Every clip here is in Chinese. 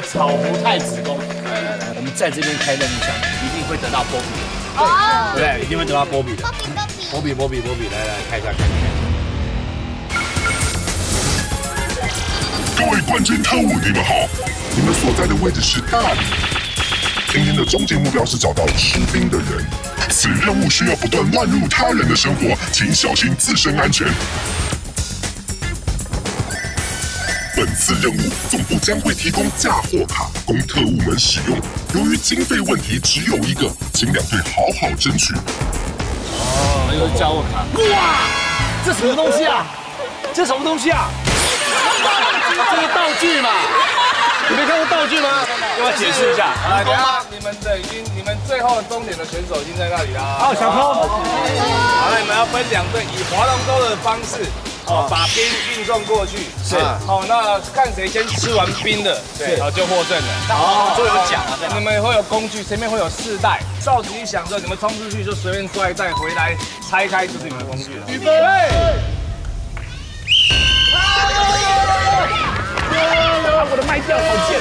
的草湖太子宫。我们在这边开任务箱，一定会得到波比的，哦，对？一定会得到波比的。波比波比，波比波比波比，来来看一下看一下。各位冠军特务，你们好！你们所在的位置是大理。今天的终极目标是找到吃冰的人。此任务需要不断乱入他人的生活，请小心自身安全。任务总部将会提供嫁祸卡供特务们使用。由于经费问题只有一个，请两队好好争取。哦，又是加我卡。哇，这什么东西啊？这什么东西啊？这是道具嘛？你没看过道具吗？要不要解释一下？啊，等下你们的已经，你们最后终点的选手已经在那里啦。好，小空。好了，你们要分两队，以划龙舟的方式，哦，把冰运送过去。是好，那看谁先吃完冰的，对，好就获胜了。哦，就有奖啊，你们会有工具，前面会有四袋，哨子一响之后，你们冲出去就随便抓一袋回来，拆开就是你们的工具了。预备。我的麦掉好贱。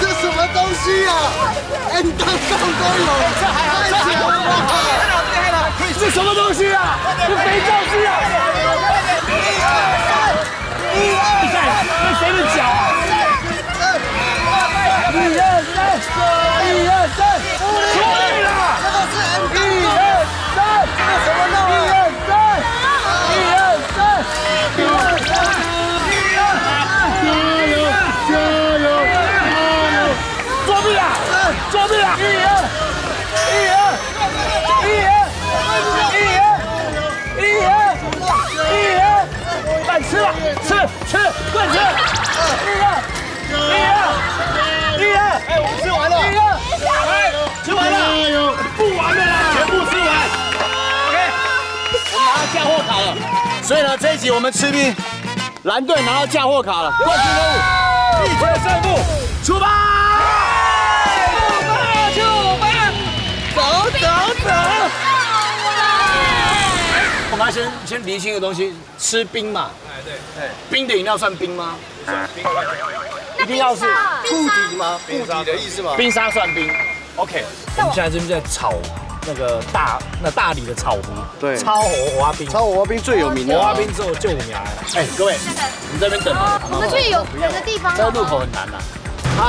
这什么东西啊？N 当当都有，这还好，这还好，这什么东西啊？这肥皂剧啊！一二三，一二三，这谁的脚啊？一二三，一二三，出力了！这个是 N 当一二三，这什么弄吃了，吃吃，快吃！一二，一二，一二，哎，我们吃完了，一二，哎，吃完了，不完了啦，全部吃完。OK，我们拿到嫁祸卡了，所以呢，这一集我们吃冰，蓝队拿到嫁祸卡了，冠军任务，一决胜负，出发！出发！走走走！我们要先先厘清一个东西，吃冰嘛，哎，对对，冰的饮料算冰吗？一定要是固体吗？固冰沙体的意思吗？冰沙算冰。OK，我们现在这边在炒那个大那大理的草湖，对超火花冰，超火花冰最有名的火花冰之后就五年。哎，各位，你们这边等哦，我们去有人的地方。这个路口很难呐。嗨，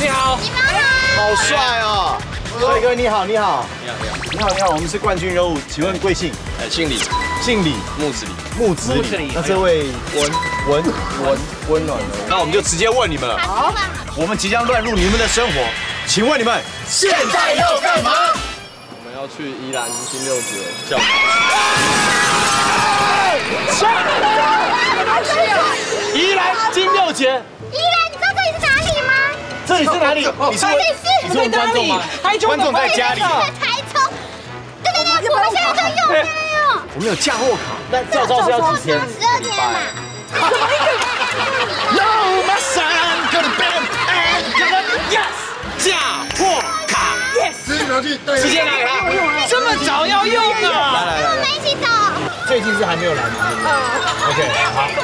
你好，你妈妈。好帅哦！帅哥你好，你好，你好，你好，你好，你好，我们是冠军人物，请问贵姓？呃，姓李，姓李，木子李。木子李。那这位温温温温暖的，那我们就直接问你们了，好。我们即将乱入你们的生活，请问你们现在要干嘛？我们要去宜兰金六节教宜兰金六节，依然，你知道这里是哪里吗？这里是哪里？你是台北市。你是问观众吗？观众在家里。在台中。对对对，我们现在在用，现在用。我们有嫁祸卡，那驾照是要几天？十二天嘛。No, my son, gonna be and gonna yes，嫁祸卡直接拿去对，直接拿给他，这么早要用啊？跟我们一起走。最近是还没有来吗？OK，好，太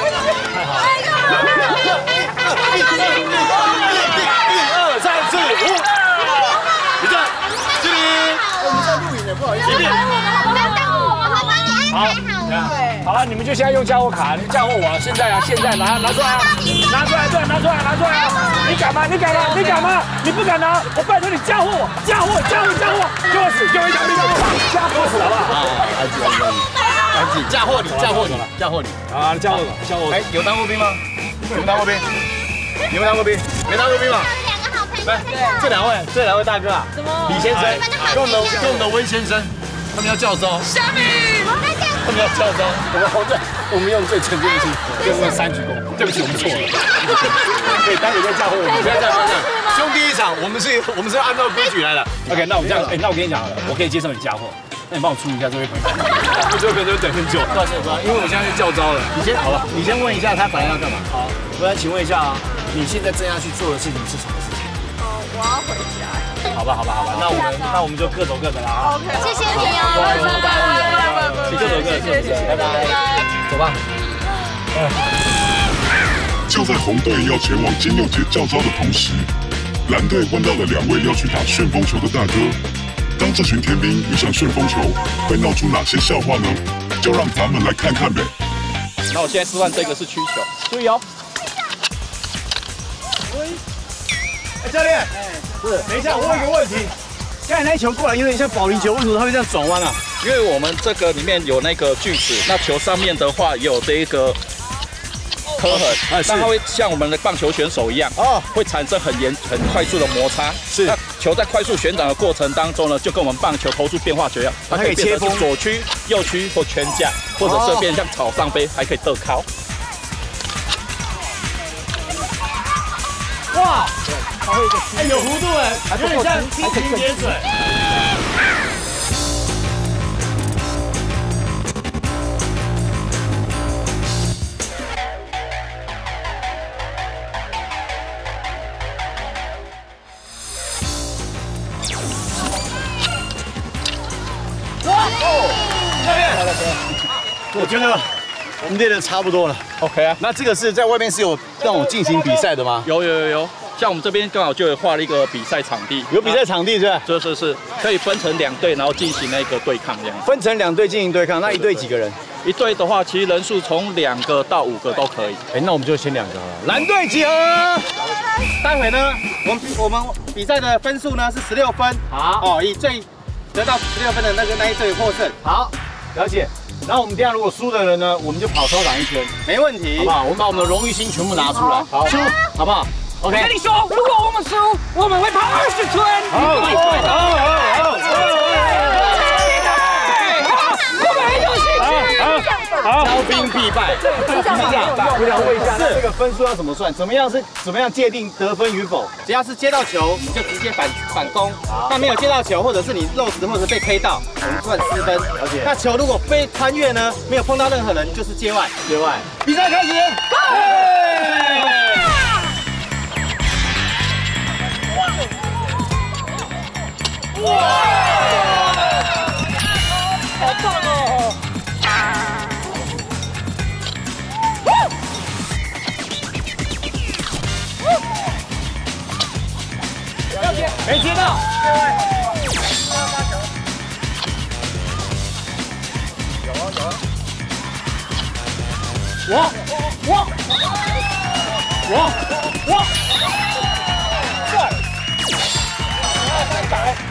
好了。四五，一个，这里。我们在录影的，不好意思。不要耽误我们，我帮你安排好了。好了，你们就现在用嫁祸卡，你嫁祸我，现在啊，现在拿拿出来。啊，拿出来，对，拿出来，拿出来。啊！你敢吗？你敢吗？你敢吗？你不敢拿，我拜托你嫁祸我，嫁祸，嫁祸，嫁祸，给我死，给我一条命，嫁祸死好不好？安吉，安吉，安吉，嫁祸你，嫁祸你，嫁祸你。啊，嫁祸我，嫁祸我。哎，有当过兵吗？有当过兵？你有当过兵？没当过兵吗？两个好朋友。这两位，这两位大哥啊，李先生跟我们的跟我们的温先生，他们要叫招，虾米他们要叫招，我们红队，我们用最纯真的心，跟他们三鞠躬，对不起，我们错了，可以待会再教会我们，不要这样，不要这样，兄弟一场，我们是，我们是按照规矩来的。OK，那我们这样，哎，那我跟你讲好了，我可以接受你嫁祸，那你帮我处理一下这位朋友，这位朋友就等很久，不好意思，不好，因为我现在是叫招了，你先好了，你先问一下他本来要干嘛，好，我来请问一下啊，你现在正要去做的事情是什么事情？我要回家。好，吧，好吧，好吧，那我们那我们就各走各的啦 OK，。谢谢你哦，你各走各的，各走各的，拜拜，走吧。就在红队要前往金六街叫招的同时，蓝队问到了两位要去打旋风球的大哥。当这群天兵遇上旋风球，会闹出哪些笑话呢？就让咱们来看看呗。那我现在示范这个是曲球，注意哦。教练，是，等一下，我问一个问。题，刚才那球过来有点像保龄球，为什么它会这样转弯啊？因为我们这个里面有那个锯齿，那球上面的话有这一个磕痕，啊是。那它会像我们的棒球选手一样，哦。会产生很严很快速的摩擦。是。那球在快速旋转的过程当中呢，就跟我们棒球投出变化球一样，它可以切成左区、右区或圈架，或者是变像草上飞，还可以得靠。哇，哎，有弧度哎，有点像蜻蜓点水。我觉得我们练的差不多了。OK 啊，那这个是在外面是有让我进行比赛的吗？有有有有，像我们这边刚好就有画了一个比赛场地，有比赛场地是吧？是是是可以分成两队，然后进行那个对抗这样。分成两队进行对抗，那一队几个人？一队的话，其实人数从两个到五个都可以。哎，那我们就先两个好了。蓝队集合。待会呢，我们我们比赛的分数呢是十六分，好，哦，以最得到十六分的那个那一队获胜，好，了解。然后我们这样如果输的人呢，我们就跑操场一圈，没问题好不。好？我们把我们的荣誉心全部拿出来，好，输，好不好？OK。跟你说，如果我们输，我们会跑二十圈。好，你好，会好，好，我们很有兴趣。好，骄兵必败。局长，我想问一下，那这个分数要怎么算？怎么样是怎么样界定得分与否？只要是接到球，你就直接反反攻；那没有接到球，或者是你漏时或者被 K 到，我们算失分。了解那球如果被穿越呢，没有碰到任何人，就是界外。界外，比赛开始。没接到。我我我我，动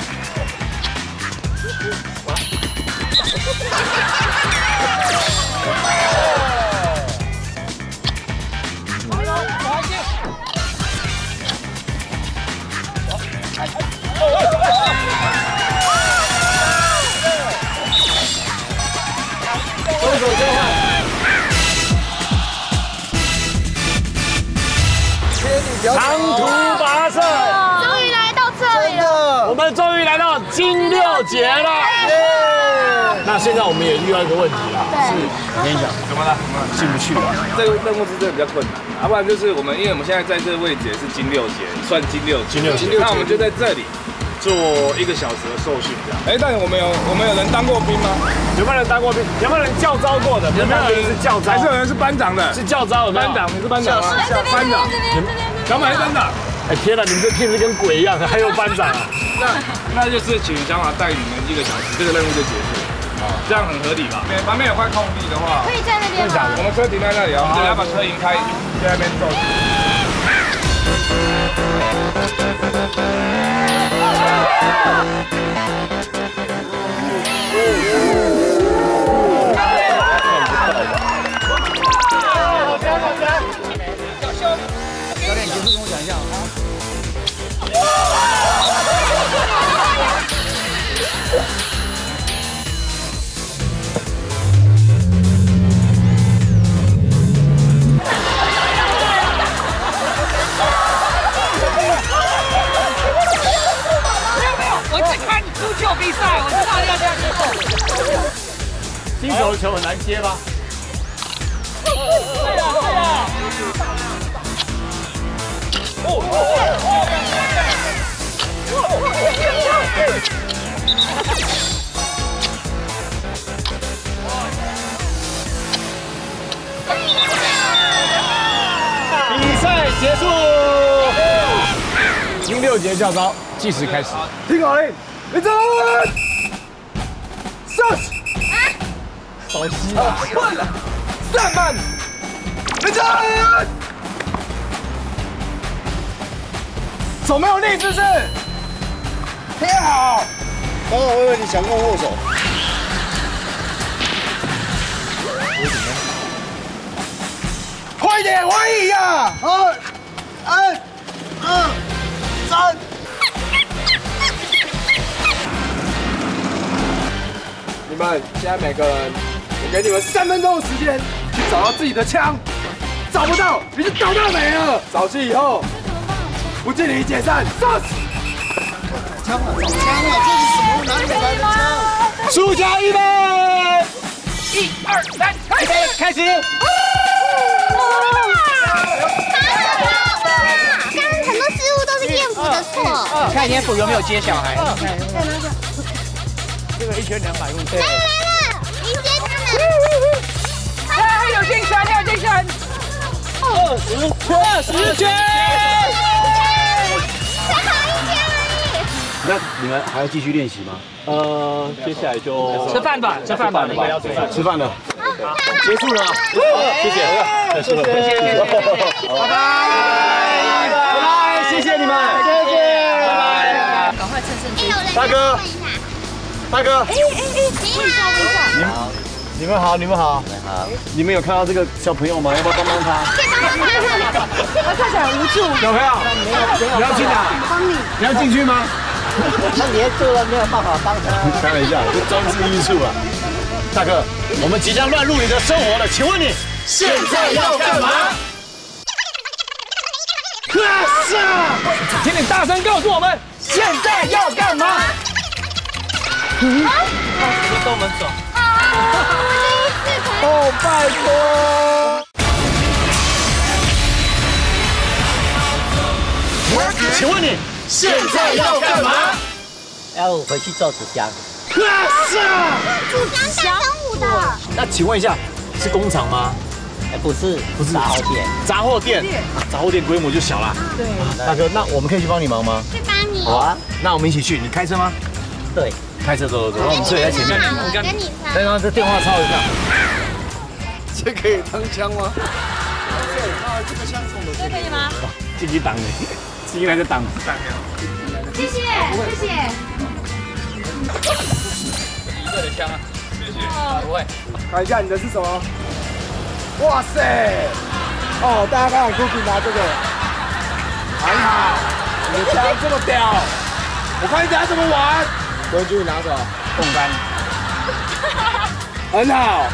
这个任务是真的比较困难，要、不然就是我们，因为我们现在在这个位置也是金六节，算金六节金六节那我们就在这里做一个小时的受训，这样。哎，但是我们有我们有人当过兵吗？有没有人当过兵？有没有人教招过的？有没有人是教招？还是有人是班长的？是教招？有没有班长，你是班长吗？班长，小马是班长。哎天哪，你们这 team 是跟鬼一样，还有班长啊！那那就是请小马带你们一个小时，这个任务就结束。这样很合理吧？旁边有块空地的话，可以在那边吗？我们车停在那里啊，我们就要把车移开，在那边走。新手的球很难接吧？比赛结束。第六节教招计时开始。听口令，立正，上。好吸啊！困了，上班，立正。手没有力，是不是？贴好。刚刚我以为你想跟我握手。快点，欢迎呀！二、二、二、三。你们现在每个人，给你们三分钟的时间去找到自己的枪，找不到你就倒大霉了。找齐以后，不敬礼解散。上。枪啊，找枪啊！这是什么？哪里来的枪？输家预备，一二三，开始，开始。刚刚很多失误都是燕府的错。看燕府有没有接小孩？这个一千两百公斤。进拳，有进拳。二十圈，二十圈。才好一圈而已。那你们还要继续练习吗？呃，接下来就吃饭吧，吃饭吧，吃饭。吃饭了，结束了，谢谢，结束了，谢谢，拜拜，拜拜，谢谢你们，谢谢，拜拜。赶快趁胜追击。大哥，大哥，哎哎哎，你好，你们好，你们好，你们有看到这个小朋友吗？要不要帮帮他？帮帮他吗？他看起来很无助。小朋友，你要去哪？帮你。你要进去吗？他连做了没有办法帮他。开玩笑，这装置艺术啊。大哥，我们即将乱入你的生活了，请问你现在要干嘛？请你大声告诉我们，现在要干嘛？跟我们走。哦，拜托。请问你现在要干嘛？要回去做纸箱。主张三中午的。那请问一下，是工厂吗？哎，不是，不是杂货店。杂货店，啊杂货店规模就小了。对，大哥，那我们可以去帮你忙吗？去帮你。好啊，那我们一起去，你开车吗？对，开车走走走，那我们车也在前面。好，跟你再让这电话抄一下。这可以当枪吗？这可以吗？自己挡的，进来就挡。谢谢谢谢。一个的枪啊，谢谢。不会。看一下你的是什么？哇塞！哦，大家看看 Cookie 拿这个，很好，你的枪这么屌，我看你等下怎么玩。文君，你拿什么？冻干。很好，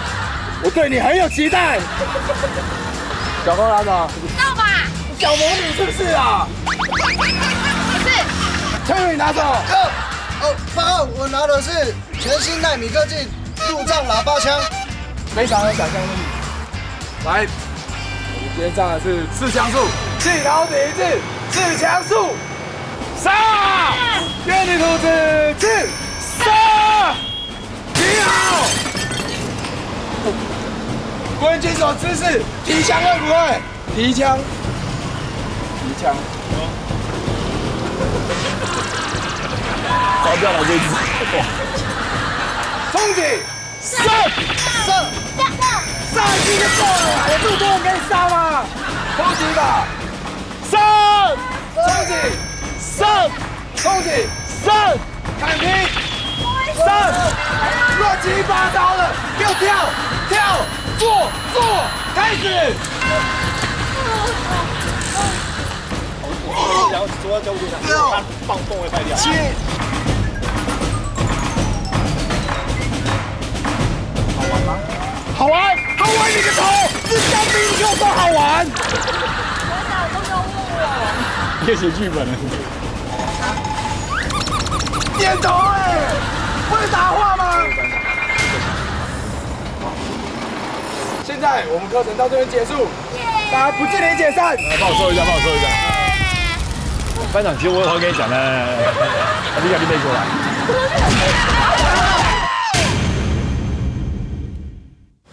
我对你很有期待。小高拿什么？到吧。小魔女是不是啊？不是。陈宇你拿什么？哦，报告，我拿的是全新纳米科技入障喇叭枪。非常有想象力。来，我们今天上的是四枪术，气头第一次，四枪术，杀！愿你兔子刺杀！你好，quân 军手姿势，提枪会不会？提枪，提枪。烧掉了位置。冲击，上上上去就够了，有这么多人给你杀吗？冲击吧，上冲击，上冲击，上看停，上乱七八糟的，给我跳跳坐坐，开始。然后坐到他放风会坏掉。七。好玩，好玩你个头！这香槟，你给我说好玩。写剧本了。点头哎，会答话吗？现在我们课程到这边结束，大家不敬礼解散。来，帮我收一下，帮我收一下。班长，其实我有话跟你讲呢，你赶紧背出来。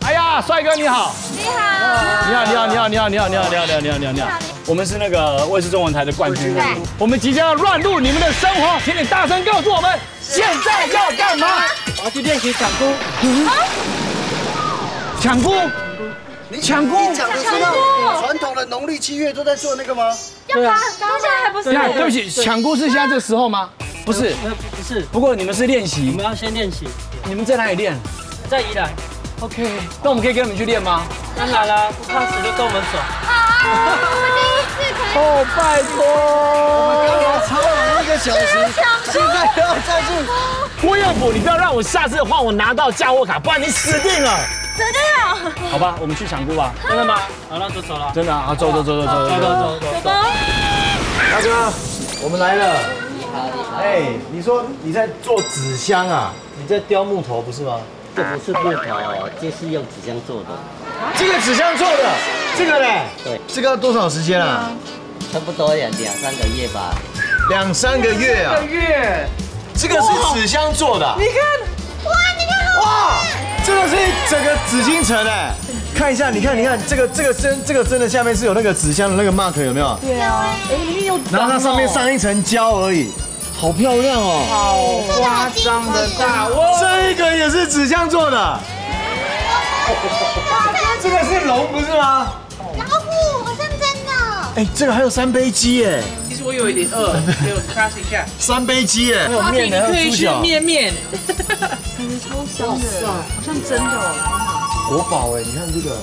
哎呀，帅哥你好！你好，你好，你好，你好，你好，你好，你好，你好，你好，你好，你好，你好。我们是那个卫视中文台的冠军，我们即将要乱入你们的生活，请你大声告诉我们，现在要干嘛？我要去练习抢菇。抢菇？抢菇？你抢的是那传统的农历七月都在做那个吗？要爬很高，现在还不是对不起，抢菇是现在这个时候吗？不是，呃，不是，不过你们是练习我，们要先练习，你们在哪里练在宜兰。？OK，那我们可以跟你们去练吗？当然啦，不怕死就跟我们走。好，我们第一次可以哦，拜托。超了一个小时，现在还要再去。郭彦甫，你不要让我下次换我拿到嫁祸卡，不然你死定了。真的好吧，我们去抢菇吧。真的吗？好，那就走了。真的啊，走走走走走走走走走走。大哥，我们来了。哎，你说你在做纸箱啊？你在雕木头不是吗？这不是木头，这是用纸箱做的，这个纸箱做的，这个嘞？对，这个要多少时间啊？差不多两两三个月吧。两三个月啊。个月，这个是纸箱做的。你看，哇，你看好哇，这个是整个紫禁城哎。看一下，你看，你看这个这个真这个真的下面是有那个纸箱的那个 mark 有没有？对啊，然后它上面上一层胶而已，好漂亮哦。好夸张的大窝。这个也是纸箱做的。这个是龙不是吗？老虎，好像真的。哎，这个还有三杯鸡耶，其实我有一点饿，给我 pass 一下。三杯鸡耶，还有面的，还有猪脚，面面。国宝哎，你看这个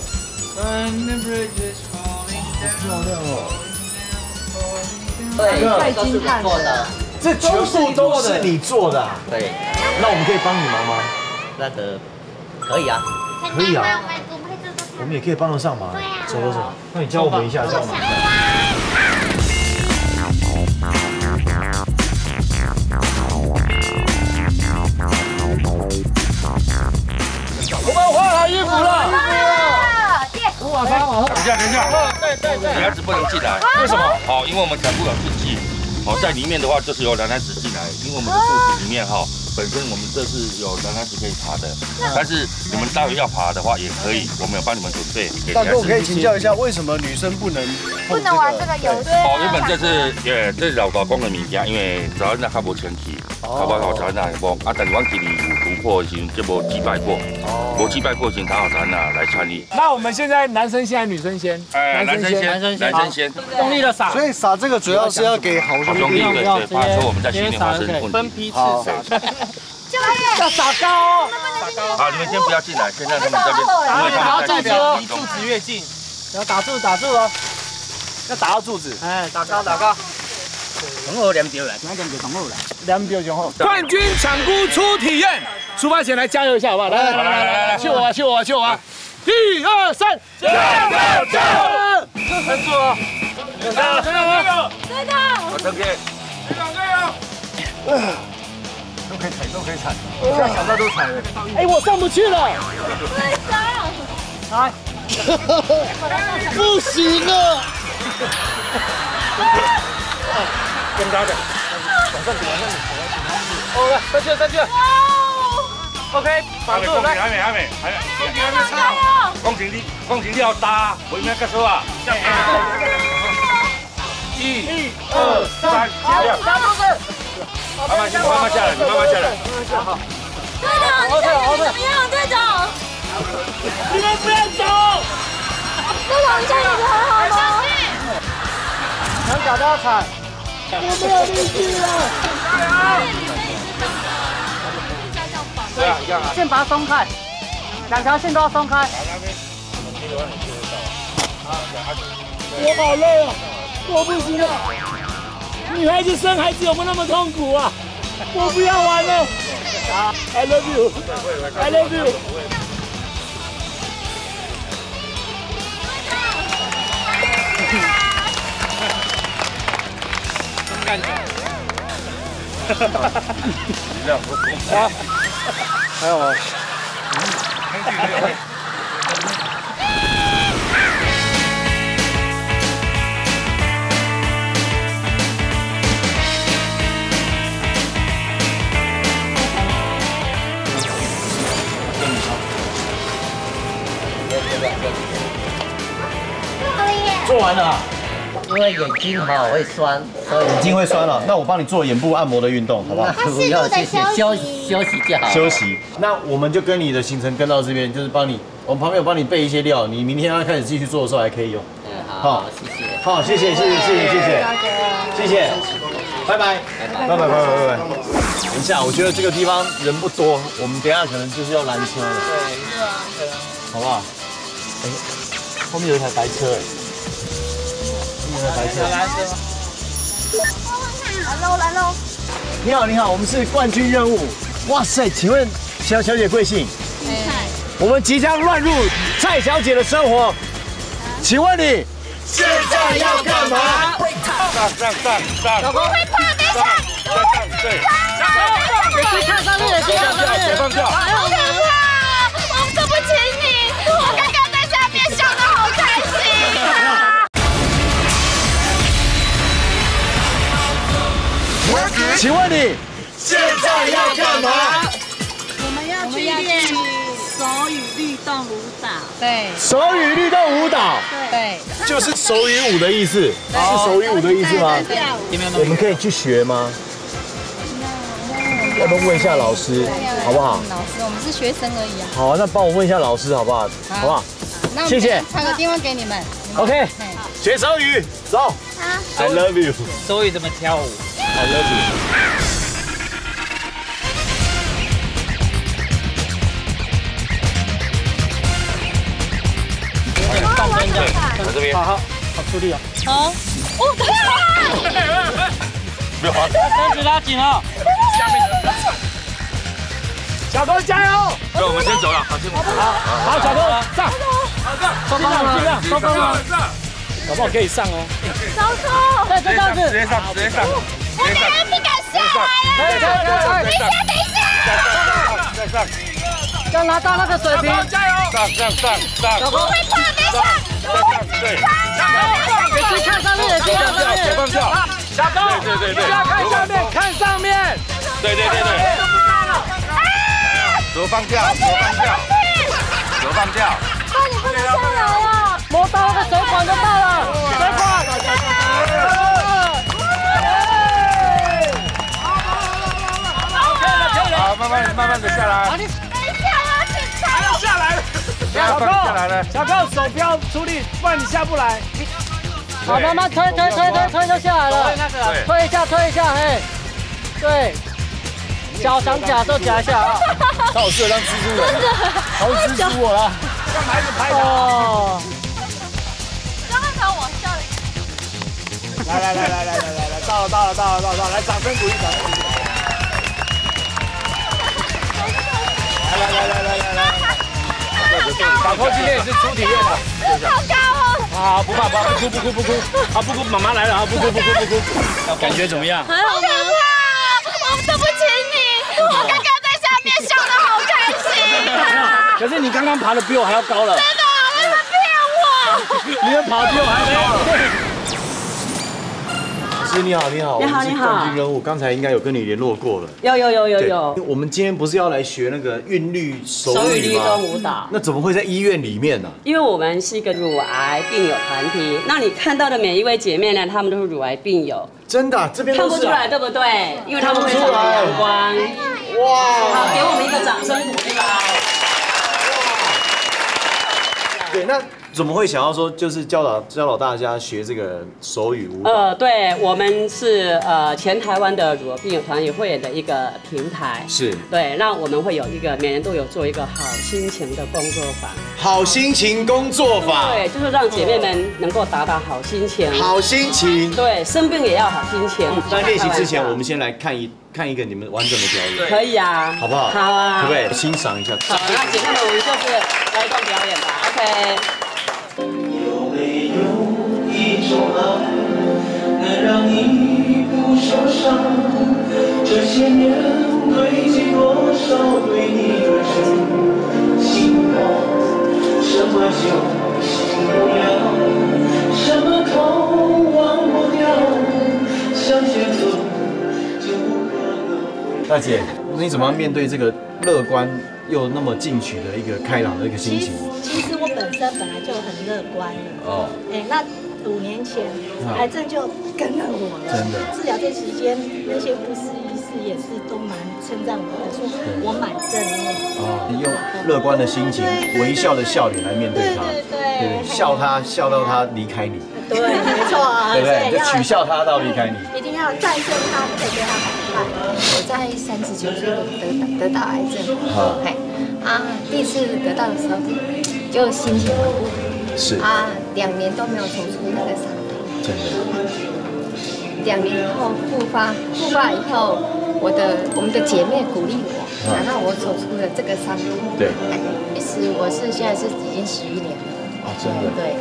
is falling 漂亮哦。对，这都是我做的。这全部都是你做的啊，对，那我们可以帮你忙吗？那个可以啊。可以啊我们也可以帮得上忙。对啊走走走，那你教我们一下，教我们一下。我们换好衣服了。啊，耶！哇塞，往后。等一下，等一下，对对对。女孩子不能进来，为什么？好，因为我们全部有禁忌。好，在里面的话就是有两台纸机，因为我们的肚子里面哈，本身我们这是有男孩子可以爬的，但是你们待会要爬的话也可以，我们有帮你们准备。给大哥，我可以请教一下，为什么女生不能不能玩这个游戏。哦，原本这是也这是老老公的物件，因为早那较无前期，较无好早那无啊，但是阮今年有突破的时候，就无击败过，无击败过的时候，他好早那来参与。那我们现在男生先还是女生先？哎，男生先，男生先男生先，用力的撒。所以撒这个主要是要给好好兄弟。兄弟对对，怕说我们在新年分批次好撒。要撒 高哦。好，你们先不要进来，先让他们这边，因为他们在这边离柱子越近。要打住，打住哦。要打到柱子。哎，打高打高。同我两条来，那两条同我来。两秒钟后，冠军抢菇初体验，出发前来加油一下好不好？来来来来来来，去我啊，去我啊，去我啊！一二三，加油加油！撑住哦！加油加油！真的。我这边。都可以踩，都可以踩，现在想到都踩了。哎，我上不去了。来，不行了，更高的，往上顶，往上顶。哦，来，上去了，上去了。OK，绑住，来。还没还没还没，还没唱。光景你恭喜你要打，我应该干说啊。一、二、三，加油！慢慢下，慢慢下来，你慢慢下来。队长，你现在怎么样，队长？你们不要走。队长，你现在还好吗？想打都要踩。我没有力气了。对啊，一样啊。线把它松开，两条线都要松开。我好累啊，我不行了。女孩子生孩子有没有那么痛苦啊？我不要玩了。I love you. I love you. 还有啊。酸了啊？因为眼睛哈会酸，所以眼睛会酸了，那我帮你做眼部按摩的运动，好不好？不要谢谢，休息休息就好。休息。那我们就跟你的行程跟到这边，就是帮你，我们旁边有帮你备一些料，你明天要开始继续做的时候还可以用。嗯，好，谢谢。好，谢谢，谢谢，谢谢，谢谢，谢谢，拜拜，拜拜，拜拜，拜拜。等一下，我觉得这个地方人不多，我们等一下可能就是要拦车了。对，是啊，对啊。好不好？哎，后面有一台白车，哎，后面有台白车。来。来喽，来喽。你好，你好，我们是冠军任务。哇塞，请问小小姐贵姓？菜。我们即将乱入蔡小姐的生活，请问你现在要干嘛？上上上上！我会怕，等一下，我会对，别看上面，别看上面，解放掉！好可怕！请问你现在要干嘛？我们要去练手语律动舞蹈。对，手语律动舞蹈，对，就是手语舞的意思，是手语舞的意思吗？我们可以去学吗？要不要问一下老师，好不好？老师，我们是学生而已啊。好啊，那帮我问一下老师好不好？好不好？那我们谢谢传个电话给你们。OK，学手语，走。I love you。手语怎么跳舞？I love you。放松一下，在这边。好好好出力啊。好，我靠！不要滑。绳子拉紧了。下面。小哥加油！那我们先走了，好，先走。好，小哥上。收工了，尽量收工了，搞不好可以上哦。糟糕！对，就这样子。直接上，直接上。我当然不敢下来了。等一下，等一下。再上，要拿到那个水平。上上上上。我会怕，等一下，我会紧张。别看上面，别看上面。解放掉。小哥，对对对对。看下面，看上面。对对对对。手放掉，手放掉，手放掉。爸，你不能下来啊！摸到那个水管就慢慢的下来。等一下，我要紧张。下来了。小哥，下来了。小哥手不要出力，不然你下不来。好，慢慢推推推推推就下来了。推一下，推一下，嘿。对。脚想夹就夹一下啊。他好适合当蜘蛛人，好蜘蛛我了。干嘛一直拍他？哦。刚刚才往下了。来来来来来来来来，到了到了到了到了到了，来掌声鼓励，掌声来来来来来来来，小坡今天也是出体验的。好高哦！好，不怕不怕，不哭不哭不哭，好不哭，妈妈来了啊，不哭不哭不哭，感觉怎么样？好可怕！我对不起你，我刚刚在下面笑得好开心！可是你刚刚爬的比我还要高了，真的，你们骗我！你们爬得比我还高。师你好，你好，你好你好冠军人物，刚才应该有跟你联络过了。有有有有有，我们今天不是要来学那个韵律手手语吗？动舞蹈。那怎么会在医院里面呢？因为我们是一个乳癌病友团体，那你看到的每一位姐妹呢，她们都是乳癌病友，真的啊，这边啊看不出来对不对？因为她们非常的阳光。哇，好，给我们一个掌声鼓励吧。对，那怎么会想要说就是教导教导大家学这个手语舞蹈？呃，对，我们是呃前台湾的乳癌病友团体会员的一个平台。是对，那我们会有一个每年都有做一个好心情的工作坊。好心情工作坊，对，就是让姐妹们能够达到好心情。好心情。对，生病也要好心情。在练习之前，我们先来看一看一个你们完整的表演，可以啊，好不好？好啊，可不可以欣赏一下？好，那姐妹们，我们就是来一段表演吧有没有一种爱，能让你不受伤？这些年堆积多少对你的真心话？什么就醒不了？什么痛忘不掉？向前走就不可能。大姐，你怎么样面对这个乐观又那么进取的一个开朗的一个心情？其实我本身本来就很乐观了。哦，哎，那五年前，癌症就跟了我了。真的治疗这期间，那些护士、医师也是都蛮称赞我的，说我蛮正面。哦，你用乐观的心情、微笑的笑脸来面对他，对对对笑他笑到他离开你，对，没错啊，对不对？要就取笑他到离开你。一定要战胜他，不可以对他反叛。我在三十九岁得得到癌症，好。嘿，啊，第一次得到的时候就心情很不好，是。啊，两年都没有走出那个伤痛，真的，两年以后复发，复发以后，我的我们的姐妹鼓励我，啊。然后我走出了这个伤痛，对。哎，其实我是现在是已经十一年了，哦，真的。对，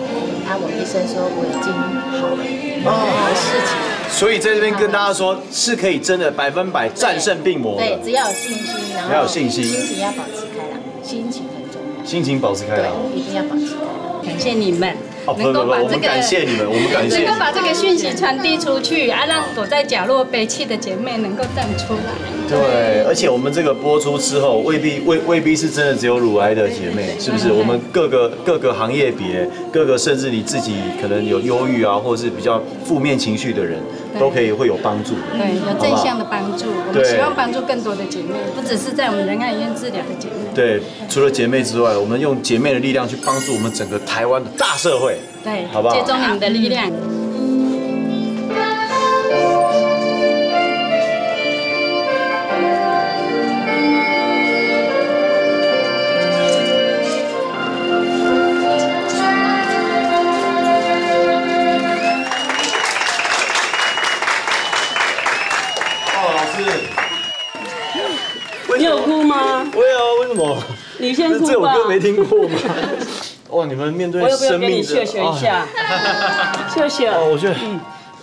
啊，我医生说我已经好了，没事情。所以在这边跟大家说，是可以真的百分百战胜病魔对，只要有信心，然后要有信心心情要保持开朗，心情很重要，心情保持开朗。对，一定要保持开朗。感谢你们能够把这个感谢你们，我们 感谢你们。能够把这个讯息传递出去，啊，让躲在角落悲泣的姐妹能够站出来。对，而且我们这个播出之后，未必未未必是真的只有乳癌的姐妹，是不是？我们各个各个行业别，各个甚至你自己可能有忧郁啊，或者是比较负面情绪的人，都可以会有帮助的。对，有正向的帮助。我们希望帮助更多的姐妹，不只是在我们仁爱医院治疗的姐妹。对，除了姐妹之外，我们用姐妹的力量去帮助我们整个台湾的大社会。对，好不好接中你们的力量。有哭吗？我有，为什么？你先哭吧。这首歌没听过吗？哇，你们面对我要不要跟你生命的秀秀一下？谢谢。哦，我觉得，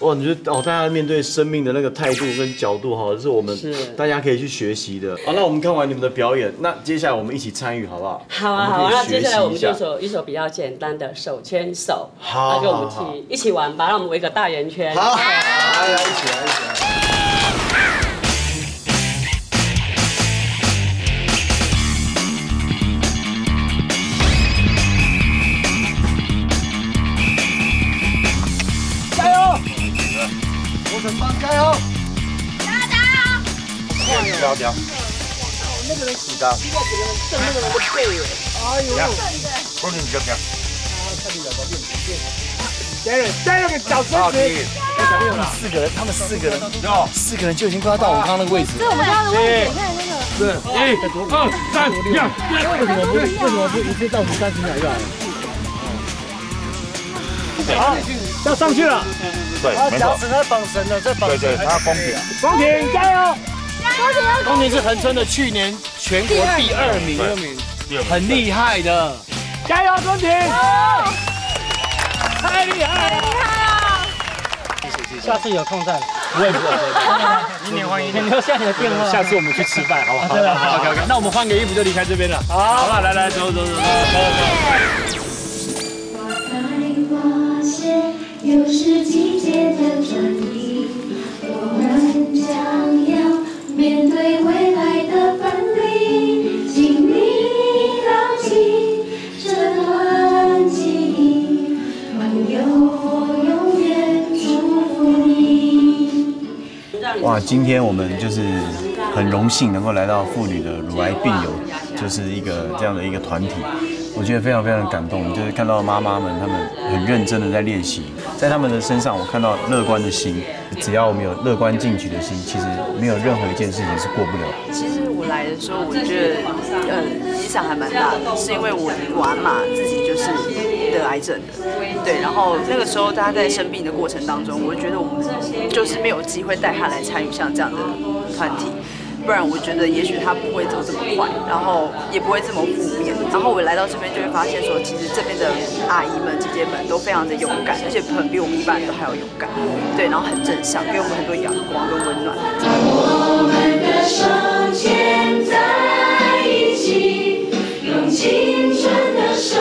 哇，你觉得哦，大家面对生命的那个态度跟角度，哈，是我们大家可以去学习的。好，那我们看完你们的表演，那接下来我们一起参与，好不好？好啊，好啊，那接下来我们就一首一首比较简单的手牵手，好那就我们好好一起一起玩吧，让我们围个大圆圈。好，来来，一起来，一起来。标标，那个人几张？膝盖给人震那个人的背，哎呦！这样。看你两个练练。Darren Darren 给脚伸直。他们四个人，他们四个人，四个人就已经快要到我们刚刚那个位置。这我们刚刚的位置，看那个。是一、二、三、呀！为什么不为什么不一三十秒就好了？好，要上去了。对，没错。在绑绳了，在绑对对，他公平。光庭加油！光庭是恒春的去年全国第二名，第二名，很厉害的。加油，光庭！太厉害了！下次有空再。不会不会不会。明年欢迎你留下你的电话。下次我们去吃饭，好不好？真的。OK OK，那我们换个衣服就离开这边了。好，好了，来来走走走走。花谢，又是季节的转哇，今天我们就是很荣幸能够来到妇女的乳癌病友，就是一个这样的一个团体，我觉得非常非常感动，就是看到妈妈们她们很认真的在练习，在她们的身上我看到乐观的心，只要我们有乐观进取的心，其实没有任何一件事情是过不了。其实我来的时候，我觉得呃影响还蛮大的，是因为我玩嘛自己就是得癌症的，对，然后那个时候她在生病的过程当中，我就觉得我们就是没有机会带他来参与像这样的团体。不然我觉得也许他不会走这么快，然后也不会这么负面。然后我来到这边就会发现说，其实这边的阿姨们、姐姐们都非常的勇敢，而且可能比我们一般人都还要勇敢。对，然后很正向，给我们很多阳光跟温暖。我们的手牵在一起，用青春的手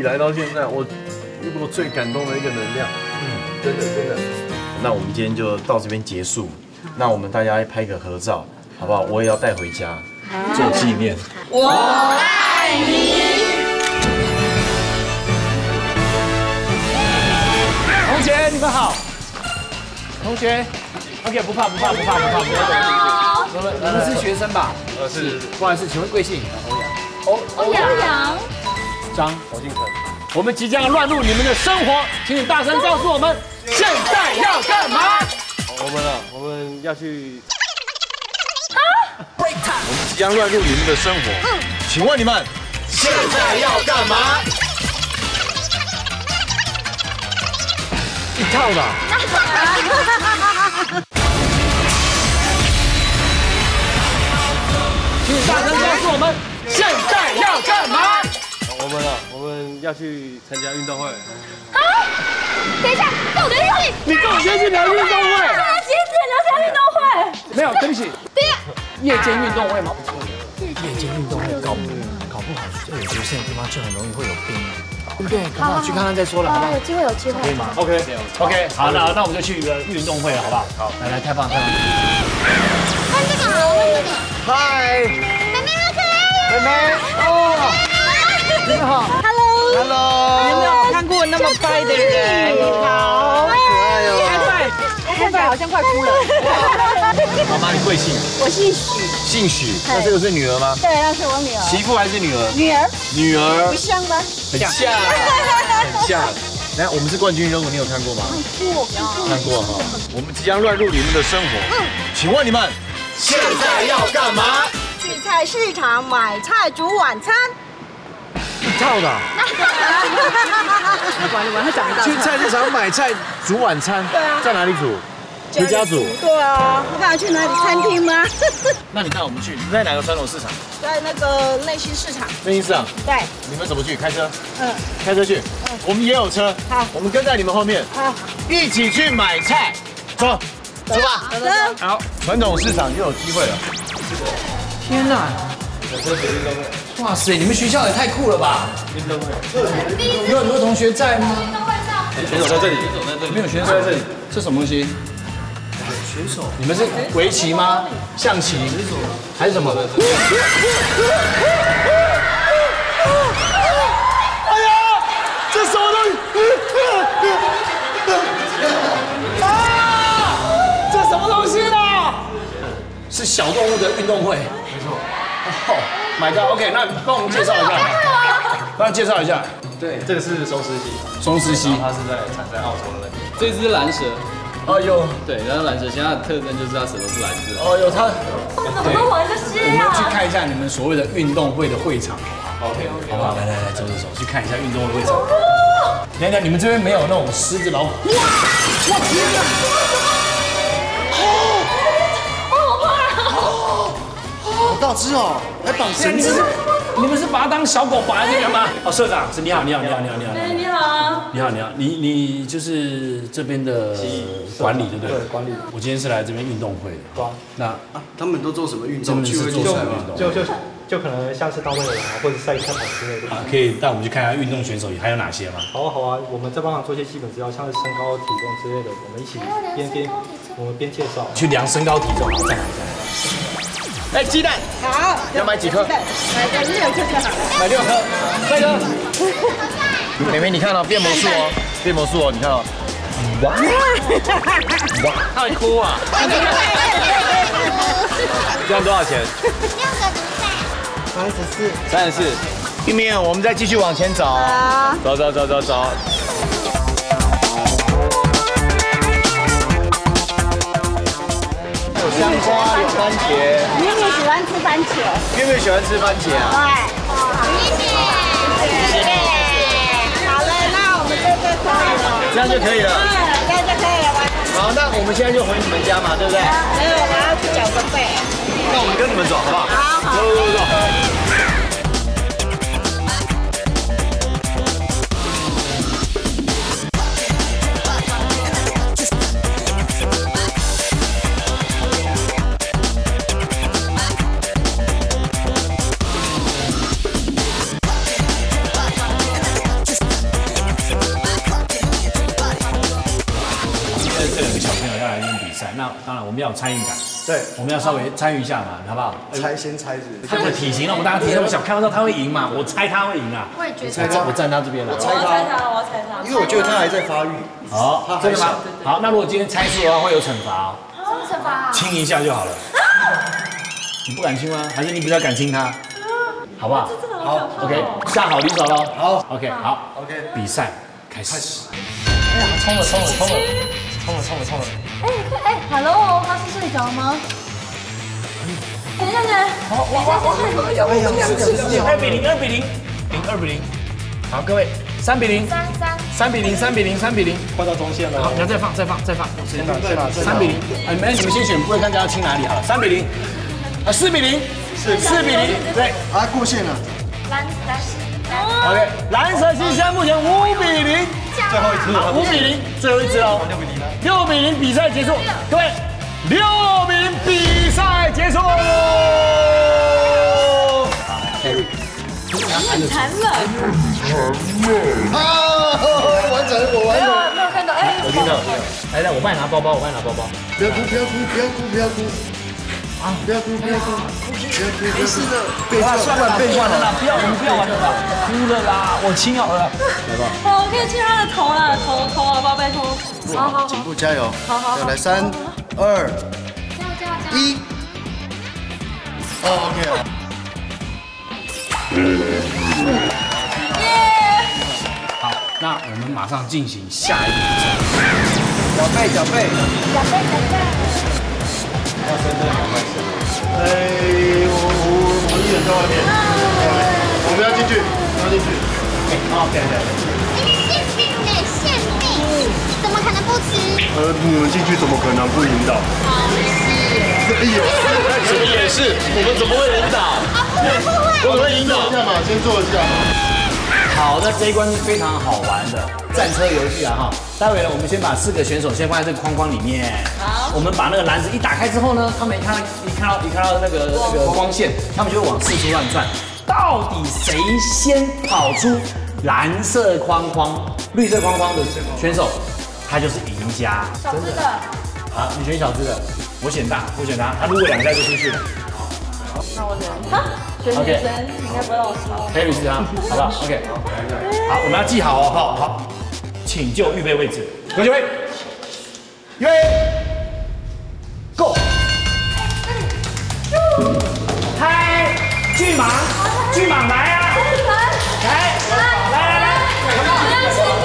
以来到现在我遇过最感动的一个能量。嗯，真的真的。那我们今天就到这边结束。那我们大家拍个合照，好不好？我也要带回家做纪念。我爱你。同学，你们好。同学，OK，不怕不怕不怕不怕不怕。你们你们是学生吧？呃是，不好意思，请问贵姓？欧阳。欧阳阳。我们即将乱入你们的生活，请你大声告诉我们，现在要干嘛？我们啊，我们要去。我们即将乱入你们的生活，请问你们现在要干嘛？一套的。请你大声告诉我们，现在要干嘛？我们啊，我们要去参加运动会。等一下，这我的运气。你跟我先去聊运动会。啊，鞋子聊起来运动会。没有，对不起，对呀，夜间运动会吗？夜间运动会搞不搞不好，就有局限的地方就很容易会有病，对不对？搞不好去看看再说了，好不好？有机会，有机会。可以吗？OK OK，好，那那我们就去一个运动会了，好不好？好，来来，太棒太棒。看这个好，看这个。嗨，妹妹好可爱妹妹哦，你们好，Hello。Hello，有没有看过那么乖的人？你好，可爱哦。快，我看起来好像快哭了。妈妈，你贵姓？我姓许，姓许。那这个是女儿吗？对，那是我女儿。媳妇还是女儿？女儿。女儿不。像吗？很像，很像。来，我们是冠军任务，你有看过吗？看过哈。我们即将乱入你们的生活，请问你们现在要干嘛？去菜市场买菜煮晚餐。一套的啊。完了完了，他讲不到。去菜市场买菜煮晚餐。对啊在哪里煮？回家煮。对啊，你看去哪里餐厅吗？那你带我们去，你在哪个传统市场？在那个内心市场。内心市场。对，你们怎么去？开车？嗯，开车去。嗯我们也有车。好，我们跟在你们后面，好，一起去买菜。走，走吧。走。好，传统市场又有机会了。天哪！哇塞，你们学校也太酷了吧！运动会。有很多同学在吗？选手在这里，选手在这里，没有选手在这里，这什么东西？选手，你们是围棋吗？象棋还是什么？哎呀，这什么东西？啊，这什么东西呢？是小动物的运动会。没错。哦，My God，OK，那帮我们介绍一下，帮我介绍一下。对，这个是松狮蜥，松狮蜥它是在产在澳洲的那边。这只是蓝蛇，哎呦，对，然后蓝蛇现在的特征就是它舌头是蓝色的。哦，有它。怎么玩这些我们去？看一下你们所谓的运动会的会场，好不好 OK OK，好不好？来来来，走走走，去看一下运动会会场。等一下，你们这边没有那种狮子、老虎？哇！我天哪！大只哦，还绑绳子你们是。你们是把它当小狗绑在这边吗？哦，社长是你好，你好，你好，你好，你好。哎，你好。你好，你好，你你就是这边的管理对不对？对管理我今天是来这边运动会的。好啊那啊，他们都做什么运动？他们是做什么运动？就就就可能像是当队友啊，或者赛赛跑之类的。啊，可以带我们去看一下运动选手还有哪些吗？好啊好啊，我们再帮忙做一些基本资料，像是身高、体重之类的，我们一起边边我们边介绍。去量身高体重，再来再来。哎，鸡蛋好，要买几颗？买个六颗就好。买六颗。帅哥，妹妹你看哦，变魔术哦，变魔术哦，你看哦。哇哇，太酷啊！这样多少钱？三十四。三十四。一鸣，我们再继续往前走。走走走走走。香瓜，有番茄。你也喜欢吃番茄？月月喜欢吃番茄啊？对。谢谢。谢谢。好嘞，那我们就这可以了。这样就可以了。嗯，这样就可以了。好，那我们现在就回你们家嘛，对不对？没有，我要去缴个费。那我们跟你们走，好不好？好好走走走走。我们要有参与感，对，我们要稍微参与一下嘛，好不好？猜先猜是他的体型，那我们大家体型那么小，开玩笑他会赢嘛？我猜他会赢啊！我也觉得我猜他，我站他这边了。我猜他，我要猜他，因为我觉得他还在发育。好，真的吗？好，那如果今天猜错的话，会有惩罚哦，什么惩罚啊？亲一下就好了。你不敢亲吗？还是你比较敢亲他？好不好？好，OK，下好离手喽。好，OK，好，OK，比赛开始。冲了，冲了，冲了，冲了，冲了，冲了。哎哎，Hello，他是睡着吗？等一下，等一下，好，等一下，等一下，哎呀，二比零，二比零，零二比零。好，各位，三比零，三三，三比零，三比零，三比零。快到中线了。好，你要再放，再放，再放。先打，先打，三比零。哎，你们你们先选，不会看家要清哪里好了。三比零，啊，四比零，四四比零，对。啊，过线了。蓝蓝是 OK，蓝色现在目前五比零，最后一次好，五比零，最后一次哦。六比零。六比零，比赛结束。各位，六比零，比赛结束。很残忍。啊，完成，我完成。没有看到，哎，我听到，来来，我帮你拿包包，我帮你拿包包。不要哭，不要哭，不要哭，不要哭。啊，不要哭，不要哭，不要哭，没事的。被啊，算了啦，被算了，不要，我们不要玩了啦，哭了啦，我亲好了。来吧。好，我可以亲他的头了，头头了，宝贝头。好好好颈，部加油。好好来三、二、一。哦，OK 啊。好，那我们马上进行下一个比赛。脚背，脚背。哎，我我我一人在外面。我们要进去，要进去。好，对对馅饼呢？馅饼，怎么可能不吃？呃，你们进去怎么可能不引导？哎呦，什么也是，我们怎么会引导？我们引导一下嘛，先坐一下。好，那这一关是非常好玩的战车游戏啊哈。待会呢，我们先把四个选手先放在这个框框里面。好，我们把那个篮子一打开之后呢，他们一看到一看到一看到那个那个光线，他们就会往四处乱窜。到底谁先跑出蓝色框框、绿色框框的选手，他就是赢家。小只的，好，你选小只的，我选大，我选他，他如果两下就出去了。那我选哈，选女生，你应该不会让我输。可以是他，好不好？OK，好，我们要记好哦，好好，请就预备位置，各位，预备，Go，嗨，巨蟒，巨蟒来啊，来，来来来，不能进去，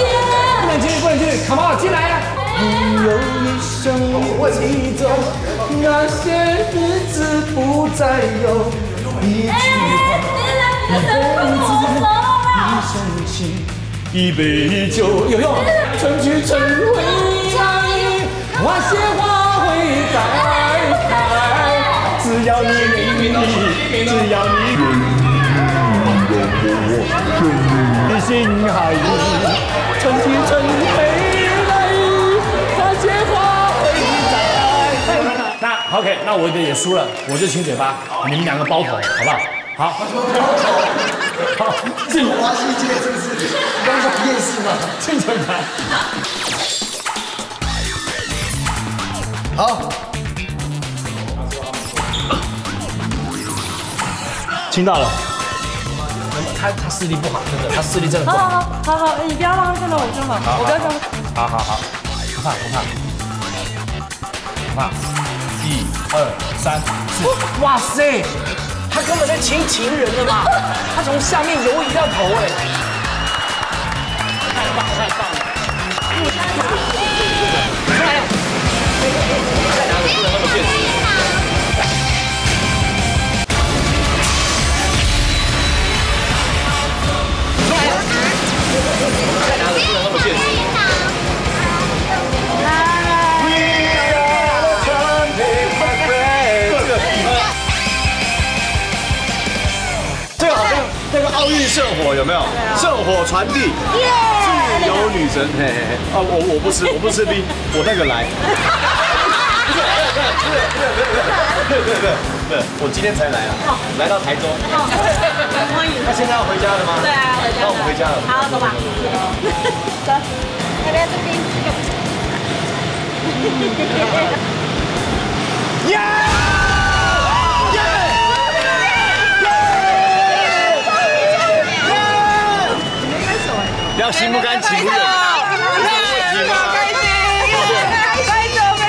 不能进去，Come on，进来啊！有一生一走，那些日子不再有一句话。一，生情，一杯酒有用。春去春回来，花谢花会再开。只要你愿意，只要你愿意，你心海里，春去春回 OK，那我也输了，我就亲嘴巴，你们两个包头，好不好？好，好，进华西街是不是？刚刚夜市吗？进城牌。好，亲到了。他他视力不好，真的，他视力真的不好好。好好好，你不要让他看到我就好，我不要看。好好好，不怕不怕，不怕。二三四，哇塞！他根本在亲情人了嘛？他从下面游移到头哎，嘿嘿嘿。啊，我我不吃，我不吃冰，我那个来。对对对对，我今天才来啊，来到台中。欢迎。那现在要回家了吗？对啊，回家。那我们回家了。好，走吧。走，要不要这边？耶！要心不甘情不愿，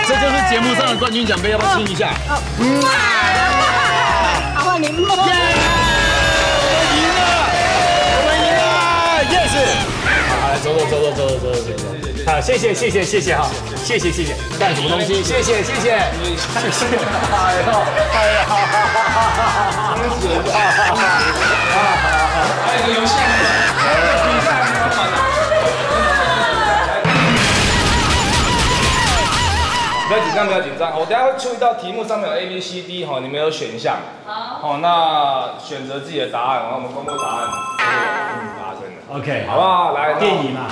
这就是节目上的冠军奖杯，要不要亲一下？嗯好，换你摸。赢了，我们赢了，yes！好，来走走走走走走走走。好，谢谢谢谢谢谢哈，谢谢谢谢。干什么东西？谢谢谢谢谢谢。哎呦哎呀！还有个游戏，比赛。不要紧张，不要紧张。我等下会出一道题目，上面有 A、B、C、D 哈，你们有选项。好。好，那选择自己的答案，然后我们公布答案，发生的。OK，好不好？来，电影嘛。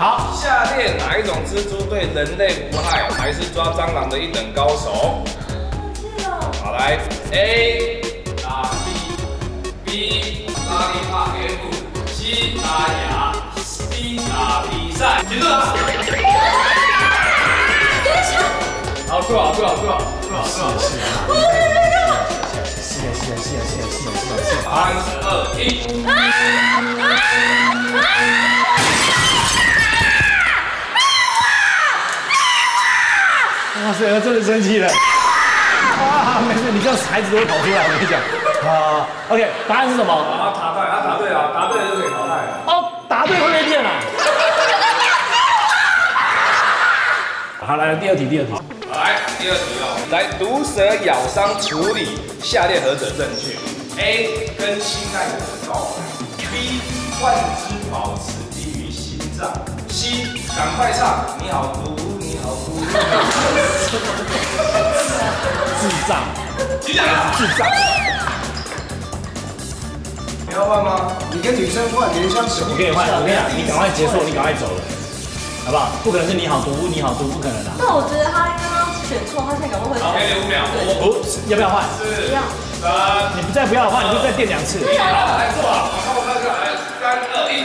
好，下列哪一种蜘蛛对人类无害，还是抓蟑螂的一等高手？好，来，A 打 B，B 拉力帕 F，C 打牙比赛结束了。好，坐好，坐好，坐好，坐好，坐好。是啊，是啊。我是谁啊？是啊，是啊，是啊，是啊，是啊，是啊，是啊。三二一。啊啊啊！灭我！灭我！哇塞，真的生气了。啊，没事，你这样孩子都会跑出来，我跟你讲。啊，OK，答案是什么？啊，答对，啊，答对啊，答对就可以。答对会被电了。好，来第二题，第二题。来，第二题哦，来，毒蛇咬伤处理，下列何者正确？A. 跟心爱的人告白，B. 患肢保持低于心脏，C. 赶快唱，你好毒，你好毒。智障，机长，智障。你要换吗？你跟女生换怜香惜我给你换，我跟你讲，你赶快结束，你赶快走了，好不好？不可能是你好毒，你好毒，不可能的。那我觉得他刚刚选错，他现在赶快会。好，给你五秒。不，要不要换？四，不要。三，你不再不要的话，你就再垫两次。好，来坐好，往后看看，来，三二一。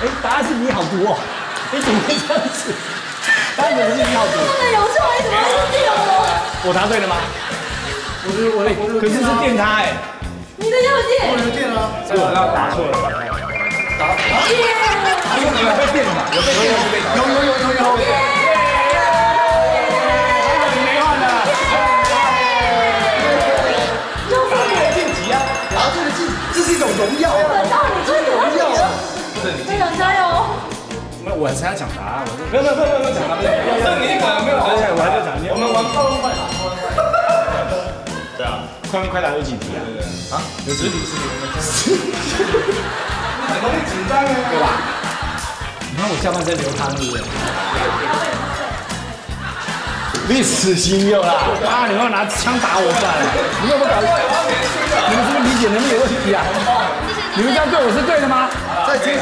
哎，答案是你好毒哦，你怎么会这样子？答案怎么是你好毒？真的有错，你怎么会是电我？我答对了吗？我是我的，可是是电他哎。你的也有电。我有电啊，这我要打错了。答。因为你们被电了嘛？有被电就被淘汰。有有有有有。你没换的。对晋级啊！拿这个晋，这是一种荣耀啊！等到你最荣耀啊！队长加油！那我才要讲答案，我没有没有没有没有讲答案，剩你一个没有得奖，我还在讲。我们玩快问快答。对啊，快问快答有几题啊？啊，有十题，十题，十题。很容易紧张啊，对吧？你看我下半身流汤，对不对？历史新又啦！啊，你们要拿枪打我算了，你们有没有搞？你们是不是理解能力有问题啊？你们这样对我是对的吗？再听，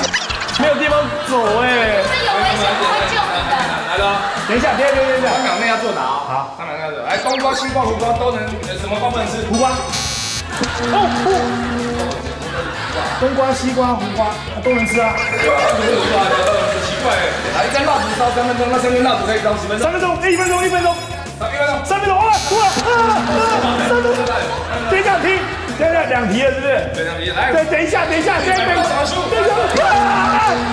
没有地方走哎。有危险我会救你的。来了，等一下，等一下，等一下，三秒内要作答哦。好，三秒内要作答。来，冬瓜、西瓜、胡瓜都能，什么瓜不能吃？胡瓜。哦不。冬瓜、西瓜、胡瓜都能吃啊。对啊，都能吃啊，都能吃，奇怪哎。来，一根蜡烛烧三分钟，那三根蜡烛可以烧几分钟？三分钟，哎，一分钟，一分钟，三分钟，三分钟，哇哇啊啊！三分钟，等一下停，等一下两题了，是不是？对，两题，来。对，等一下，等一下，等一下，等一下，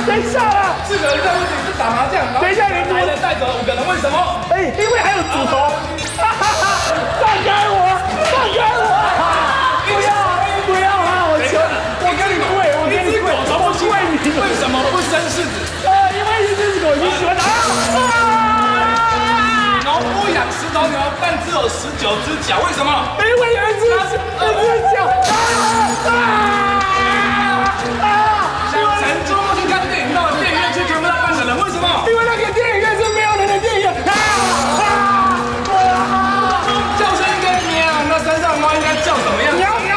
等一下啦！四个人在屋里是打麻将，等一下，你怎么带走了五个人？为什么？哎，因为还有主头，放开我，放开我！不要，不要啊！我求，我跟你跪，我跟你跪，我跪你。为什么不生柿子？呃，因为一只狗你喜欢打。农夫养十头牛，但只有十九只脚，为什么？因为有一只，一只脚。想为什么？因为那个电影院是没有人的电影院。叫声应该喵，那山上猫应该叫怎么样？喵喵，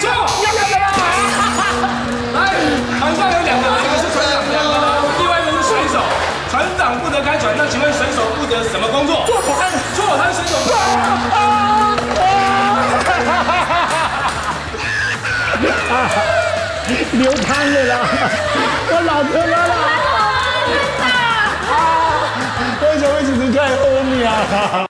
叫，喵喵喵。来，船上有两个人，一个是船长，两个人，另外一个是水手。船长负责开船，那请问水手负责什么工作？做船。错，他是水手。流汤了啦！我老婆了太后面啊？